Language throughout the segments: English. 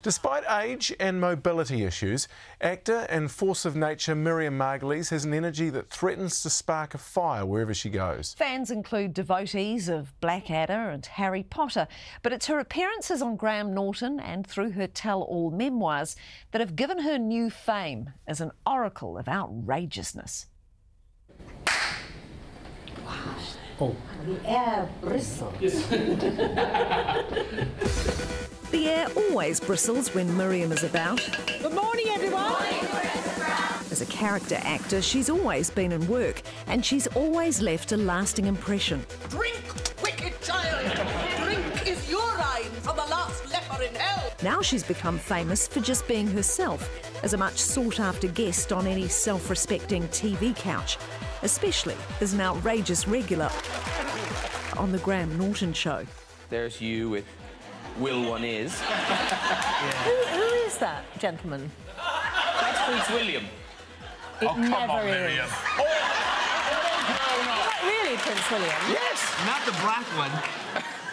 Despite age and mobility issues, actor and force of nature Miriam Margolyes has an energy that threatens to spark a fire wherever she goes. Fans include devotees of Blackadder and Harry Potter, but it's her appearances on Graham Norton and through her tell all memoirs that have given her new fame as an oracle of outrageousness. Oh. The air bristles. The air always bristles when Miriam is about. Good morning, everyone. As a character actor, she's always been in work and she's always left a lasting impression. Drink, wicked child! Drink is urine from the last leper in hell! Now she's become famous for just being herself as a much sought after guest on any self respecting TV couch, especially as an outrageous regular on The Graham Norton Show. There's you with Will One Is. Who, who is that gentleman? That's Prince William. It Oh, come never on, is. Miriam. Oh, oh Not really Prince William. Yes! not the black one.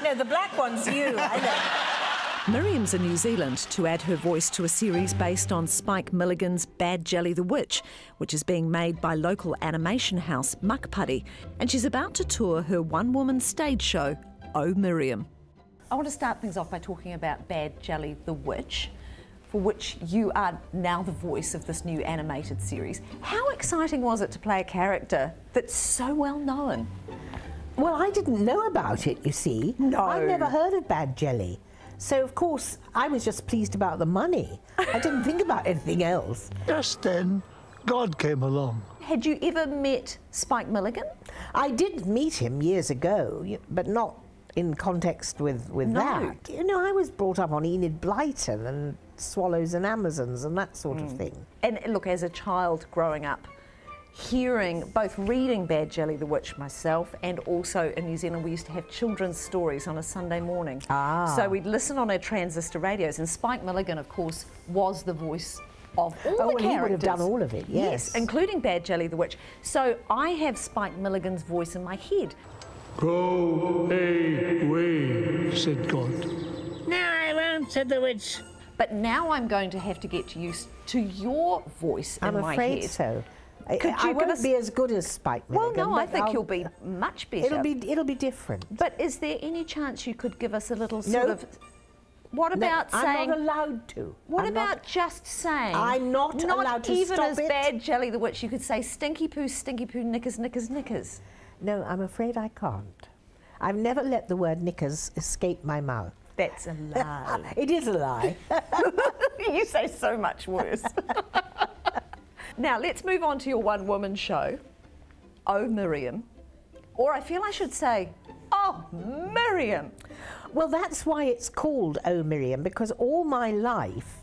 No, the black one's you. I know. Miriam's in New Zealand to add her voice to a series based on Spike Milligan's Bad Jelly the Witch, which is being made by local animation house Mukpuddy, and she's about to tour her one woman stage show, Oh Miriam. I want to start things off by talking about Bad Jelly the Witch, for which you are now the voice of this new animated series. How exciting was it to play a character that's so well known? Well, I didn't know about it, you see. No. I've never heard of Bad Jelly. So, of course, I was just pleased about the money. I didn't think about anything else. Just then, God came along. Had you ever met Spike Milligan? I did meet him years ago, but not in context with, with No. that. You know, I was brought up on Enid Blyton and Swallows and Amazons and that sort of thing. And look, as a child growing up, hearing, both reading Bad Jelly the Witch myself and also in New Zealand, we used to have children's stories on a Sunday morning. Ah. So we'd listen on our transistor radios, and Spike Milligan, of course, was the voice of all Oh, the characters. he would have done all of it, yes. including Bad Jelly the Witch. So I have Spike Milligan's voice in my head. Go away, said God. No, I won't, said the witch. But now I'm going to have to get used to your voice I'm in my afraid head. so. I, Could I you give won't us- be as good as Spike Well, no, I think I'll- you'll be much better. It'll be it'll be different. But is there any chance you could give us a little sort No. of? What No, about I'm saying? not allowed to. what I'm about not- just saying? I'm not allowed to Not even stop as it. bad jelly the witch. You could say stinky poo, stinky poo, knickers, knickers, knickers. No, I'm afraid I can't. I've never let the word knickers escape my mouth. That's a lie. It is a lie. you say so much worse. now let's move on to your one-woman show, Oh Miriam, or I feel I should say, Oh Miriam. well, that's why it's called Oh Miriam, because all my life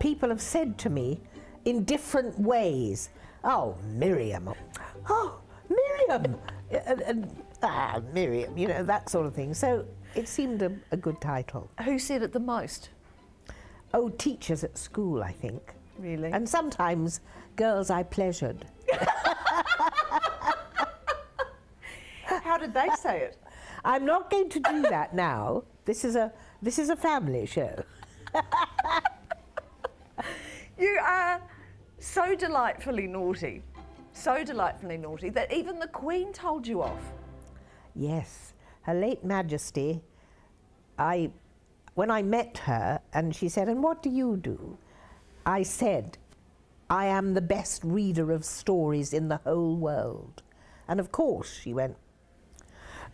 people have said to me in different ways, Oh, Miriam. Oh, Miriam. and, and, ah, Miriam, you know, that sort of thing. So it seemed a, a good title. Who said it the most? Oh, teachers at school, I think. Really? And sometimes girls I pleasured. How did they say it? I'm not going to do that now. This is a this is a family show. You are so delightfully naughty, so delightfully naughty that even the Queen told you off. Yes, Her late Majesty. I, when I met her, and she said, "And what do you do?" I said, "I am the best reader of stories in the whole world." And of course, she went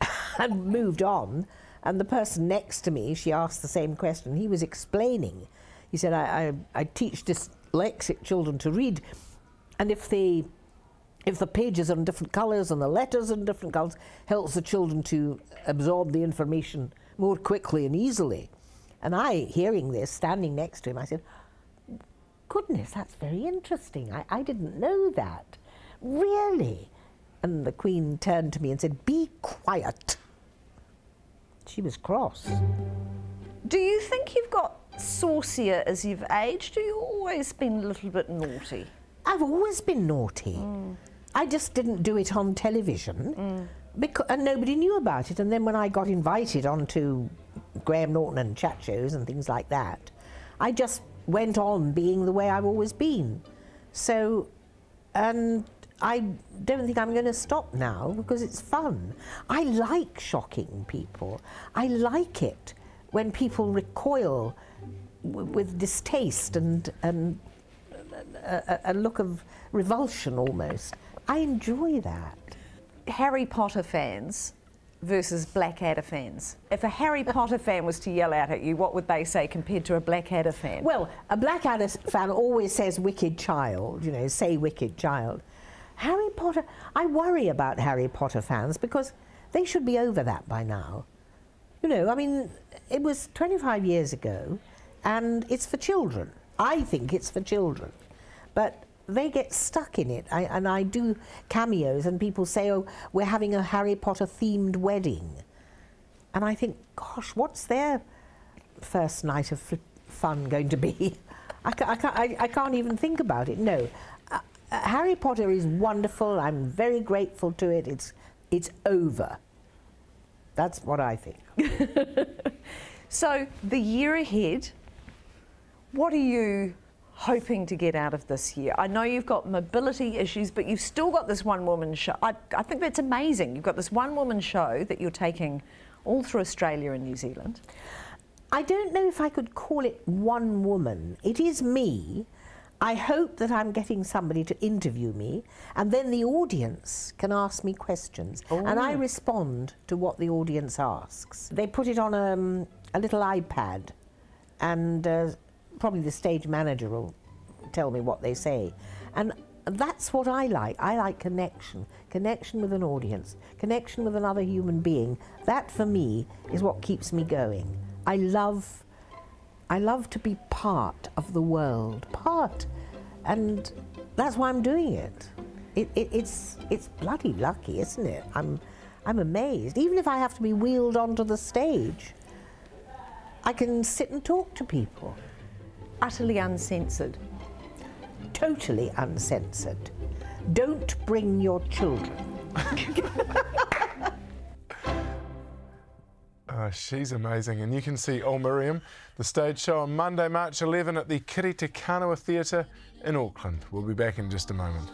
and moved on. And the person next to me, she asked the same question. He was explaining. He said, I, I, I teach dyslexic children to read, and if they if the pages are in different colours and the letters are in different colours, helps the children to absorb the information more quickly and easily. And I, hearing this, standing next to him, I said, Goodness, that's very interesting. I, I didn't know that. Really? And the Queen turned to me and said, Be quiet. She was cross. Do you think you've got saucier as you've aged, or you always been a little bit naughty? I've always been naughty. Mm. I just didn't do it on television, mm. because, and nobody knew about it. And then when I got invited onto Graham Norton and chat shows and things like that, I just went on being the way I've always been. So, and I don't think I'm going to stop now because it's fun. I like shocking people. I like it when people recoil w- with distaste and, and a, a look of revulsion almost. I enjoy that. Harry Potter fans versus Blackadder fans. If a Harry Potter fan was to yell out at you, what would they say compared to a Blackadder fan? Well, a Blackadder fan always says wicked child, you know, say wicked child. Harry Potter, I worry about Harry Potter fans because they should be over that by now. You know, I mean, it was 25 years ago and it's for children. I think it's for children. But they get stuck in it. I, and I do cameos, and people say, oh, we're having a Harry Potter themed wedding. And I think, gosh, what's their first night of fun going to be? I, ca- I, ca- I, I can't even think about it. No. Uh, uh, Harry Potter is wonderful. I'm very grateful to it. It's, it's over. That's what I think. So, the year ahead, what are you hoping to get out of this year? I know you've got mobility issues, but you've still got this one woman show. I, I think that's amazing. You've got this one woman show that you're taking all through Australia and New Zealand. I don't know if I could call it one woman. It is me. I hope that I'm getting somebody to interview me, and then the audience can ask me questions, and I respond to what the audience asks. They put it on um, a little iPad, and uh, probably the stage manager will tell me what they say. And that's what I like. I like connection, connection with an audience, connection with another human being. That for me is what keeps me going. I love I love to be part of the world, part, and that's why I'm doing it. it, it it's it's bloody lucky, isn't it? I'm I'm amazed. Even if I have to be wheeled onto the stage, I can sit and talk to people. Utterly uncensored. Totally uncensored. Don't bring your children. Oh, she's amazing. And you can see Oh Miriam, the stage show on Monday, March 11 at the Kiri Kanawa Theatre in Auckland. We'll be back in just a moment.